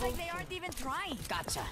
like they aren't even trying. Gotcha.